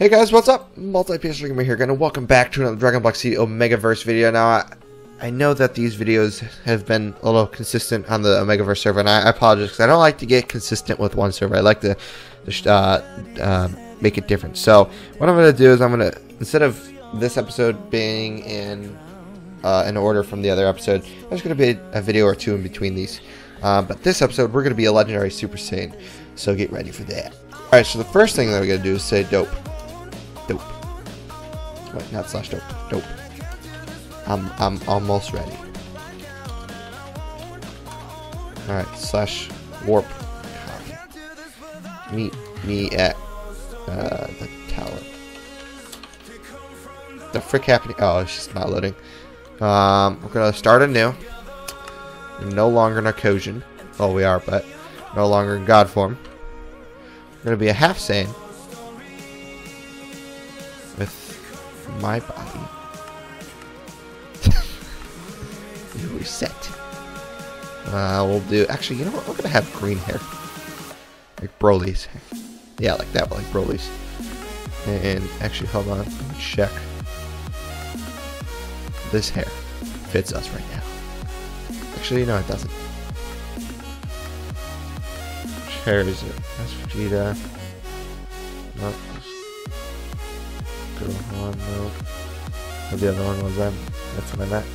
Hey guys, what's up? Multi-PS Gamer here, and welcome back to another Dragon Block C Omegaverse video. Now, I, I know that these videos have been a little consistent on the Omegaverse server, and I, I apologize because I don't like to get consistent with one server. I like to, uh, uh, make it different. So, what I'm going to do is I'm going to, instead of this episode being in uh, order from the other episode, there's going to be a video or two in between these. Uh, but this episode, we're going to be a Legendary Super Saiyan, so get ready for that. Alright, so the first thing that we're going to do is say dope. Dope. Wait, not slash dope. Dope. I'm, I'm almost ready. Alright, slash warp. Meet me at uh, the tower. The frick happening? Oh, it's just not loading. Um, we're gonna start anew. No longer Narcosian. Well, we are, but no longer in God form. We're gonna be a half Saiyan with my body. Reset. Uh, we'll do. Actually, you know what? We're gonna have green hair, like Broly's. Yeah, like that, like Broly's. And actually, hold on. Check. This hair fits us right now. Actually, no, it doesn't. Which hair is it? That's Vegeta. Nope. Nope. Oh, the other one was them. That's what I meant.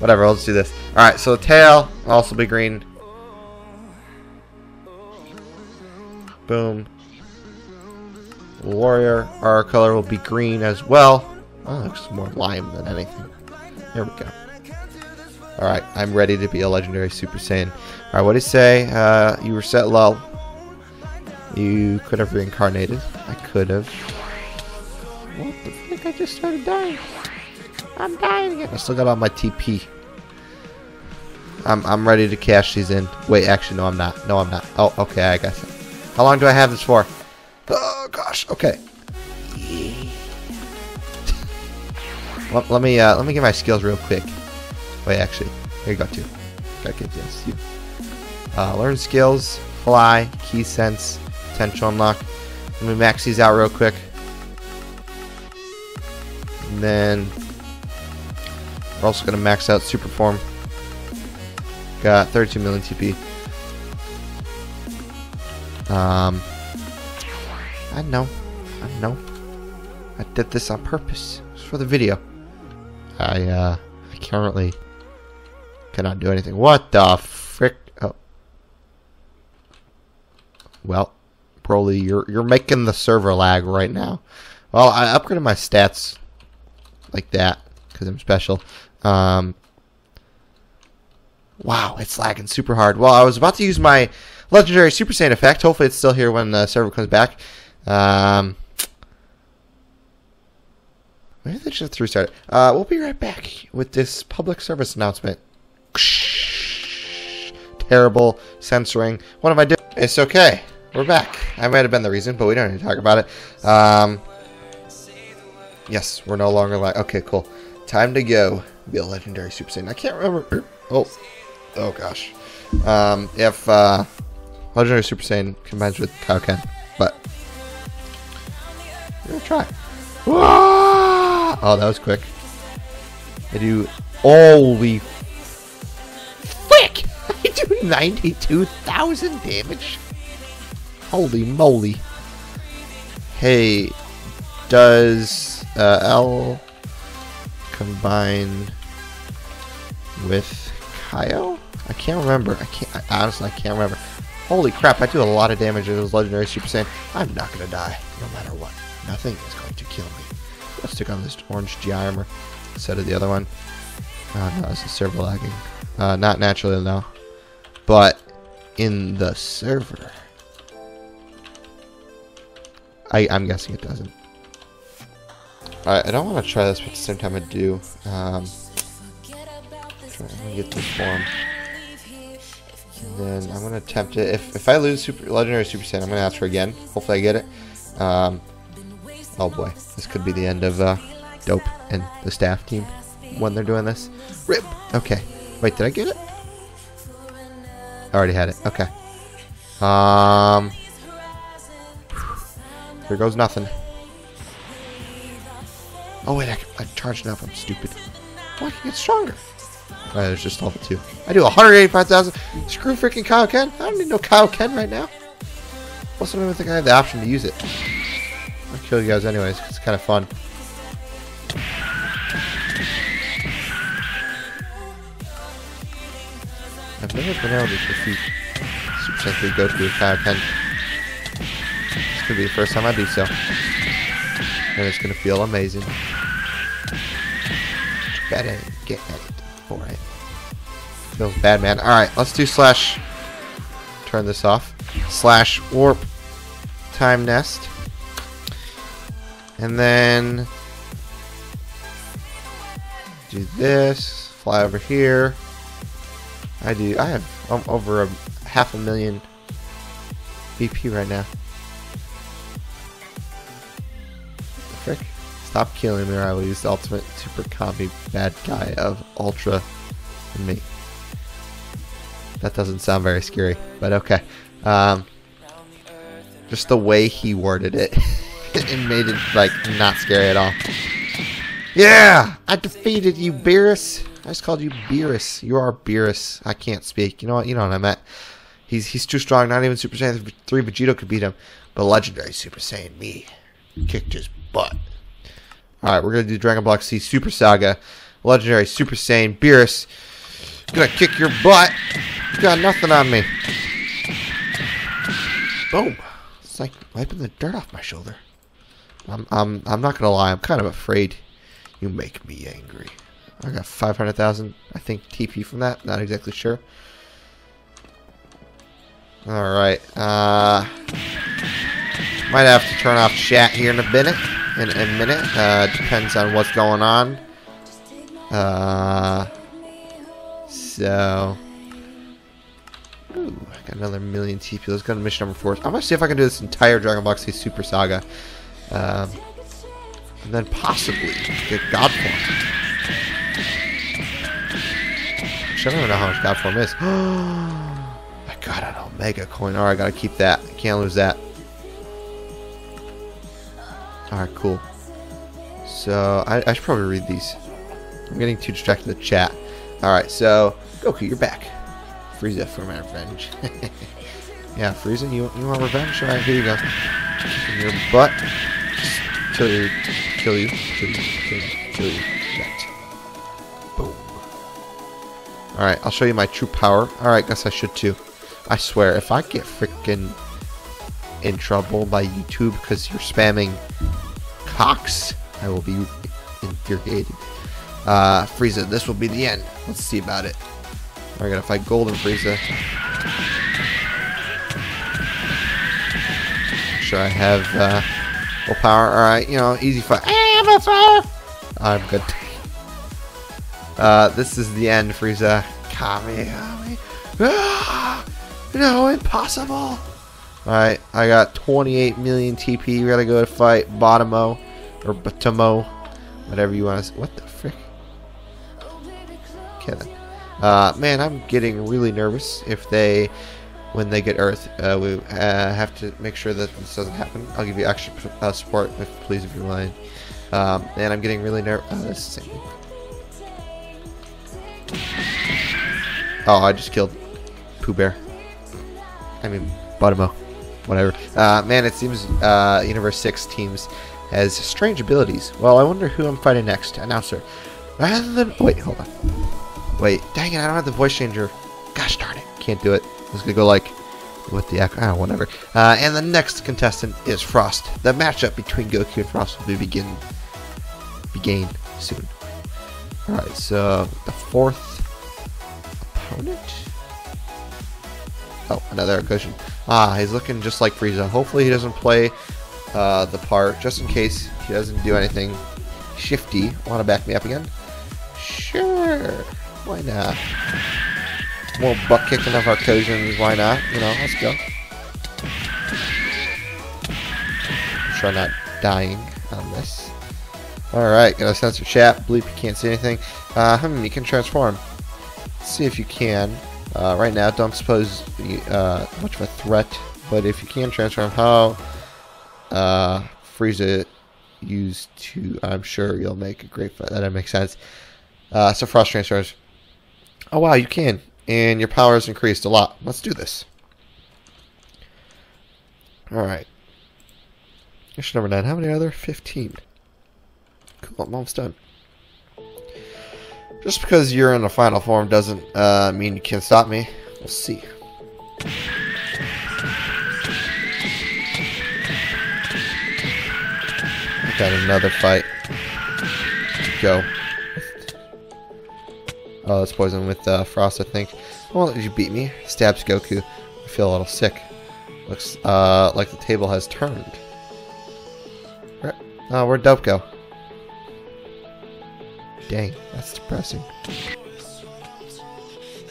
Whatever, let's do this. Alright, so the tail will also be green. Boom. Warrior, our color will be green as well. Oh, looks more lime than anything. There we go. Alright, I'm ready to be a legendary Super Saiyan. Alright, what do you say? Uh, you were set low. You could have reincarnated. I could have. What the frick? I just started dying. I'm dying again. I still got all my TP. I'm, I'm ready to cash these in. Wait, actually, no, I'm not. No, I'm not. Oh, okay, I guess. How long do I have this for? Oh, gosh. Okay. let, let me uh, let me get my skills real quick. Wait, actually, here you go too. Gotta get this. You. Uh, learn skills, fly, key sense, potential unlock. Let me max these out real quick. And then we're also gonna max out super form. Got 32 million TP. Um, I know, I know. I did this on purpose. It's for the video. I uh, I currently cannot do anything. What the frick? Oh. Well, Broly, you're you're making the server lag right now. Well, I upgraded my stats like that because I'm special. Um, wow, it's lagging super hard. Well, I was about to use my legendary Super Saiyan effect. Hopefully, it's still here when the server comes back. Um, maybe they just restart it. Uh, we'll be right back with this public service announcement. Terrible censoring. What am I doing? It's okay. We're back. I might have been the reason, but we don't need to talk about it. Um, yes, we're no longer like. Okay, cool. Time to go. Be a legendary Super Saiyan. I can't remember. Oh, oh gosh. Um, if uh, legendary Super Saiyan combines with Kaioken, but we're gonna try. Whoa! Oh, that was quick. I do. Holy 92,000 damage? Holy moly. Hey, does uh, L combine with Kaio? I can't remember. I can't. I honestly, I can't remember. Holy crap, I do a lot of damage to those legendary Super Saiyan. I'm not going to die, no matter what. Nothing is going to kill me. Let's take on this orange G armor instead of the other one. Oh no, this is server lagging. Uh, not naturally, though. But in the server. I, I'm guessing it doesn't. Alright, I don't want to try this, but at the same time I do. Um, to get this form. And then I'm going to attempt it. If, if I lose Super Legendary Super Saiyan, I'm going to ask for again. Hopefully I get it. Um, oh boy, this could be the end of uh, Dope and the staff team when they're doing this. RIP! Okay. Wait, did I get it? Already had it. Okay. Um. Here goes nothing. Oh wait, I, I charged enough. I'm stupid. Oh, I can get stronger. Alright, there's just level 2. I do 185,000. Screw freaking Kaioken. I don't need no Kaioken right now. Plus, I don't even think I have the option to use it. I'll kill you guys anyways, it's kind of fun. I've never been able to defeat Super Saiyan 3 Goku with Kaioken. It's gonna be the first time I do so. And it's gonna feel amazing. Better get at it. Alright. Feels bad, man. Alright, let's do slash. Turn this off. Slash warp time nest. And then do this. Fly over here. I do. I have um, over a half a million BP right now. Frick. Stop killing me or I will use the ultimate super Kami bad guy of Ultra and me. That doesn't sound very scary, but okay. Um, just the way he worded it, it made it like not scary at all. Yeah, I defeated you, Beerus. I just called you Beerus. You are Beerus. I can't speak. You know what? You know what I meant. He's he's too strong. Not even Super Saiyan 3 Vegito could beat him. But Legendary Super Saiyan me kicked his butt. Alright, we're going to do Dragon Block C Super Saga. Legendary Super Saiyan Beerus. Gonna kick your butt. You got nothing on me. Boom. It's like wiping the dirt off my shoulder. I'm, I'm, I'm not gonna lie. I'm kind of afraid. You make me angry. I got 500,000, I think, TP from that. Not exactly sure. Alright. Uh, might have to turn off chat here in a minute. In a minute. Uh, depends on what's going on. Uh, so. Ooh, I got another million TP. Let's go to mission number four. I'm going to see if I can do this entire Dragon Ball Z Super Saga. Um, and then possibly get God Actually, I don't know how much God Form is. I got an Omega coin. Alright, gotta keep that. I can't lose that. Alright, cool. So, I, I should probably read these. I'm getting too distracted with the chat. Alright, so, Goku, you're back. Frieza for my revenge. yeah, Frieza, you, you want revenge? Alright, here you go. In your butt. Kill you. Kill you. Kill you. Kill you. Kill you. Alright, I'll show you my true power. Alright, guess I should too. I swear, if I get freaking in trouble by YouTube because you're spamming cocks, I will be infuriated. Uh, Frieza, this will be the end. Let's see about it. We're gonna fight Golden Frieza. Sure, I have uh, full power. Alright, you know, easy fight. I am a fire. I'm good. Uh, this is the end, Frieza. Kami. Ah, no, impossible. Alright, I got 28 million TP. We gotta go to fight Bottomo. Or Batomo. Whatever you want to What the frick? Okay then. Uh, man, I'm getting really nervous if they, when they get Earth, uh, we uh, have to make sure that this doesn't happen. I'll give you extra uh, support, if please, if you mind. Um, and I'm getting really nervous. Oh, I just killed Pooh Bear. I mean, Bottomo. Whatever. Uh, man, it seems uh, Universe 6 teams has strange abilities. Well, I wonder who I'm fighting next. Announcer. Rather than... Wait, hold on. Wait, dang it, I don't have the voice changer. Gosh darn it. Can't do it. I was going to go like... With the... Ah, whatever. Uh, and the next contestant is Frost. The matchup between Goku and Frost will be begin... Begin soon. Alright, so... The fourth opponent? Oh, another Goshen. Ah, he's looking just like Frieza. Hopefully he doesn't play uh, the part, just in case he doesn't do anything shifty. Want to back me up again? Sure. Why not? More butt kicking of our Kojins, why not? You know, let's go. Try not dying on this. Alright, gonna censor chat. Bleep, you can't see anything. Uh, hmm, you can transform. See if you can. Uh, right now, don't suppose uh, much of a threat, but if you can transform how uh, Frieza used to, I'm sure you'll make a great fight. That makes sense. Uh, so Frost transfers. Oh wow, you can, and your power has increased a lot. Let's do this. All right. Mission number nine. How many are there? Fifteen. Cool. I'm almost done. Just because you're in the final form doesn't uh, mean you can't stop me. We'll see. Got another fight. Go. Oh, that's poison with uh, Frost, I think. Well, you beat me. Stabs Goku. I feel a little sick. Looks uh, like the table has turned. Oh, where'd Dope go? Dang, that's depressing.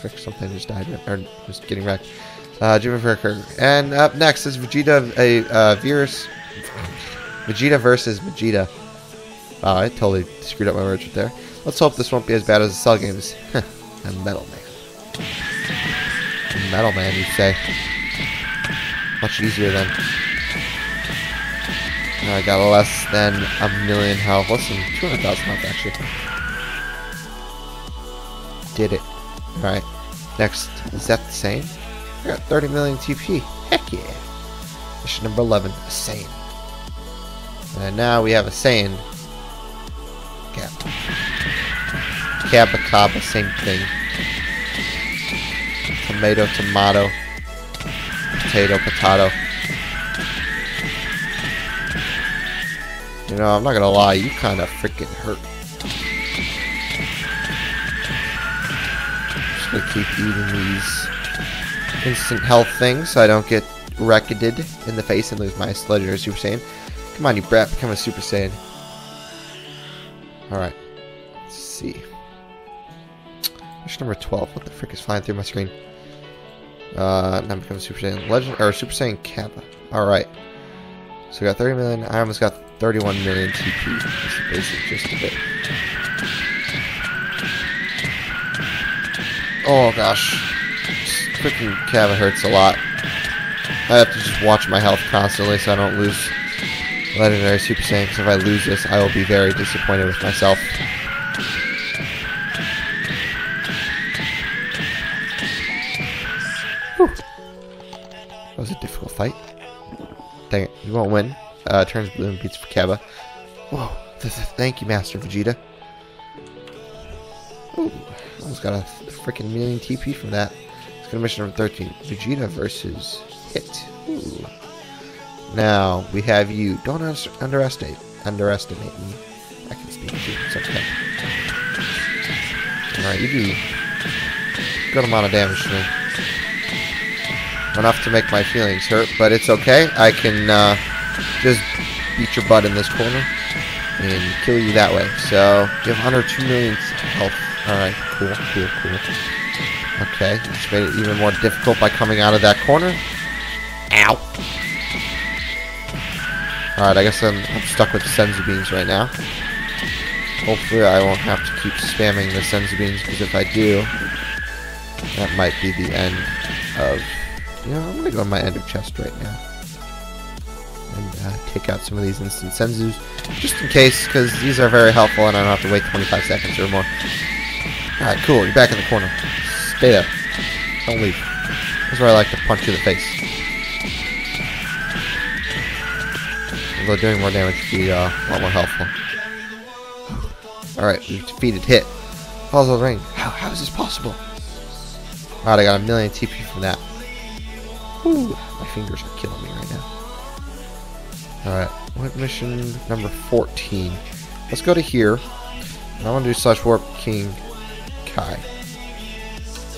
Frick, something just died, or just getting wrecked. Uh, Jimmy Fricker. And up next is Vegeta, a uh, Virus. Vegeta versus Vegeta. Wow, I totally screwed up my words right there. Let's hope this won't be as bad as the Cell games. a Metal Man. Metal Man, you say. Much easier than. I got less than a million health. Less than 200,000 health, actually did it. Alright. Next, is that the same? I got 30 million TP. Heck yeah. Mission number 11, a. And now we have a. Kappa. Kappa Kappa, same thing. Tomato, tomato. Potato, potato. You know, I'm not gonna lie, you kinda freaking hurt. Gonna keep eating these instant health things so I don't get wrecked in the face and lose my legendary Super Saiyan. Come on, you brat, become a Super Saiyan. Alright. Let's see. Mission number 12. What the frick is flying through my screen? Uh, now become a Super Saiyan Legend, or Super Saiyan Kappa. Alright. So we got 30 million. I almost got 31 million TP. That's the basic gist of Oh gosh. Freaking Kava hurts a lot. I have to just watch my health constantly so I don't lose Legendary Super Saiyan, because if I lose this, I will be very disappointed with myself. Whew. That was a difficult fight. Dang it, you won't win. Uh, turns blue and beats for Cabba. Whoa, thank you, Master Vegeta. Ooh, almost got a freaking million TP from that. Let's go to mission number 13. Vegeta versus Hit. Ooh. Now, we have you. Don't under underestimate underestimate me. I can speak. It's okay. Alright, you do good amount of damage to me. Enough to make my feelings hurt, but it's okay. I can uh, just beat your butt in this corner and kill you that way. So, you have under 2 million health Alright, cool, cool, cool. Okay, just made it even more difficult by coming out of that corner. Ow! Alright, I guess I'm, I'm stuck with Senzu Beans right now. Hopefully I won't have to keep spamming the Senzu Beans, because if I do, that might be the end of... You know, I'm going to go on my ender chest right now. And uh, take out some of these instant Senzus, just in case, because these are very helpful and I don't have to wait 25 seconds or more. Alright, cool. You're back in the corner. Stay there. Don't leave. That's where I like to punch you in the face. Although doing more damage would be uh, a lot more helpful. Alright, we've defeated Hit. Puzzle ring. How, how is this possible? Alright, I got a million TP from that. Whew, my fingers are killing me right now. Alright, what mission number 14? Let's go to here. I want to do Slash Warp King Kai.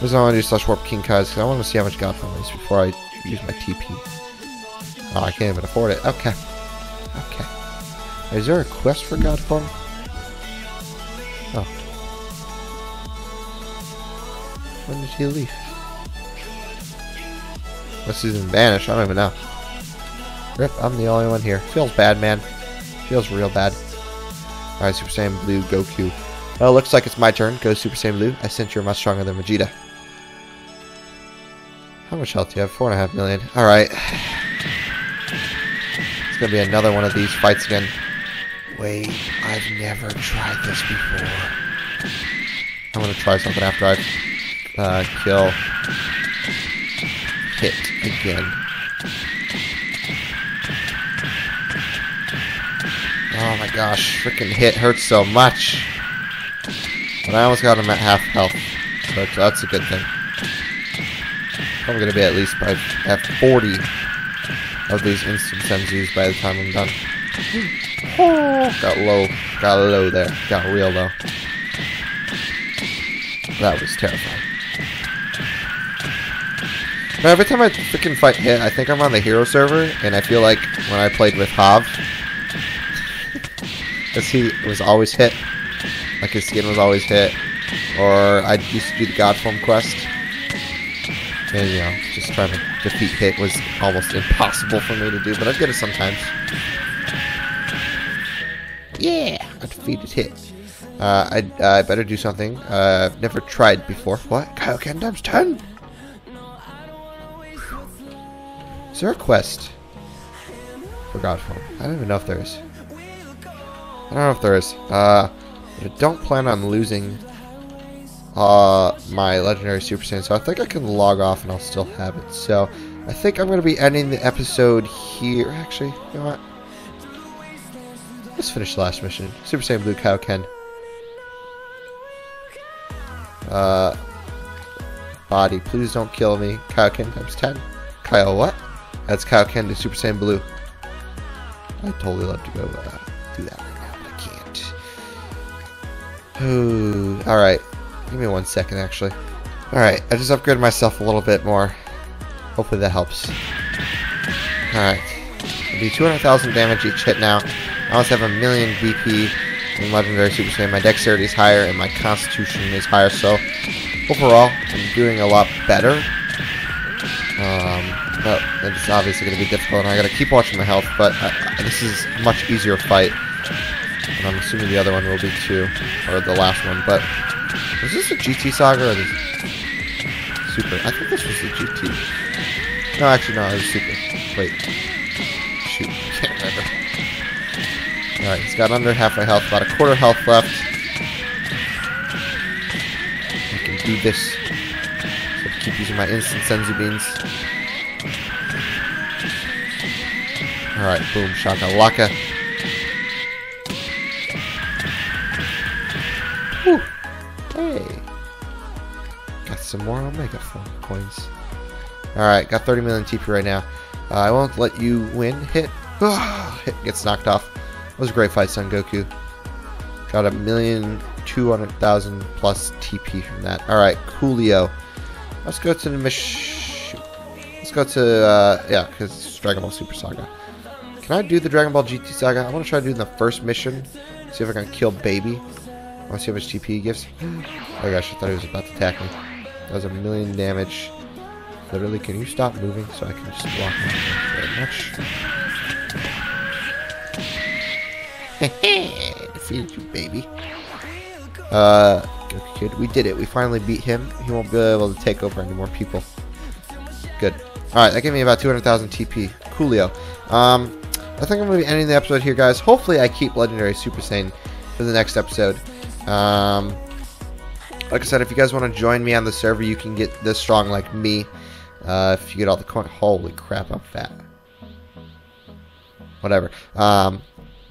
Reason I want to do slash warp King Kai because I want to see how much God Form is before I use my TP. Oh, I can't even afford it. Okay. Okay. Is there a quest for God Form? Oh. When did he leave? Unless he's Vanish, I don't even know. Rip, I'm the only one here. Feels bad, man. Feels real bad. Alright, Super Saiyan Blue Goku. Well, looks like it's my turn. Go Super Saiyan Blue. I sense you're much stronger than Vegeta. How much health do you have? Four and a half million. Alright. It's gonna be another one of these fights again. Wait, I've never tried this before. I'm gonna try something after I uh, kill hit again. Oh my gosh, freaking hit hurts so much. But I almost got him at half health, so that's a good thing. Probably gonna be at least by at 40 of these instant senzus by the time I'm done. Oh, got low, got low there, got real low. That was terrifying. Now, every time I freaking fight hit, I think I'm on the hero server, and I feel like when I played with Hav, because he was always hit, like his skin was always hit, or I used to do the God form quest, and you know, just trying to defeat hit was almost impossible for me to do, but I'd get it sometimes. Yeah, I defeated hit. Uh, I, I better do something uh, I've never tried before. What? Kaioken times 10? Is there a quest for Godform? I don't even know if there is. I don't know if there is. Uh, I don't plan on losing uh, my Legendary Super Saiyan, so I think I can log off and I'll still have it. So, I think I'm going to be ending the episode here. Actually, you know what? Let's finish the last mission. Super Saiyan Blue Kaioken. Uh, body, please don't kill me. Kaioken times 10. Kyle, what? That's Kaioken to Super Saiyan Blue. I'd totally love to go uh, do that alright. Give me one second, actually. Alright, I just upgraded myself a little bit more. Hopefully that helps. Alright. Do 200,000 damage each hit now. I also have a million BP in Legendary Super Saiyan. My dexterity is higher and my constitution is higher, so overall, I'm doing a lot better. Um, but it's obviously going to be difficult, and I got to keep watching my health. But uh, this is a much easier fight, and I'm assuming the other one will be too, or the last one. But was this a GT saga or the Super? I think this was the GT. No, actually, no, it was Super. Wait, shoot, I can't remember. All right, he's got under half my health, about a quarter health left. I can do this. So keep using my instant senzu beans. Alright, boom, shakalaka. Some more Omega coins. Alright, got 30 million TP right now. Uh, I won't let you win. Hit. Hit gets knocked off. That was a great fight, Son Goku. Got a million two hundred thousand plus TP from that. Alright, Coolio. Let's go to the mission. Let's go to, uh, yeah, because it's Dragon Ball Super Saga. Can I do the Dragon Ball GT Saga? I want to try doing the first mission. See if I can kill Baby. I want to see how much TP he gives. Oh gosh, I thought he was about to attack me. Was a million damage. Literally, can you stop moving so I can just block? Very much. Defeated you, baby. Uh, Kid, we did it. We finally beat him. He won't be able to take over any more people. Good. Alright, that gave me about 200,000 TP. Coolio. Um, I think I'm going to be ending the episode here, guys. Hopefully I keep Legendary Super Saiyan for the next episode. Um, like I said, if you guys want to join me on the server, you can get this strong like me. Uh, if you get all the coin. Holy crap, I'm fat. Whatever. Um,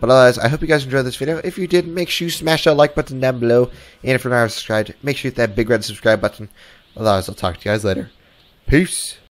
but otherwise, I hope you guys enjoyed this video. If you did, make sure you smash that like button down below. And if you're not subscribed, make sure you hit that big red subscribe button. Otherwise, I'll talk to you guys later. Peace.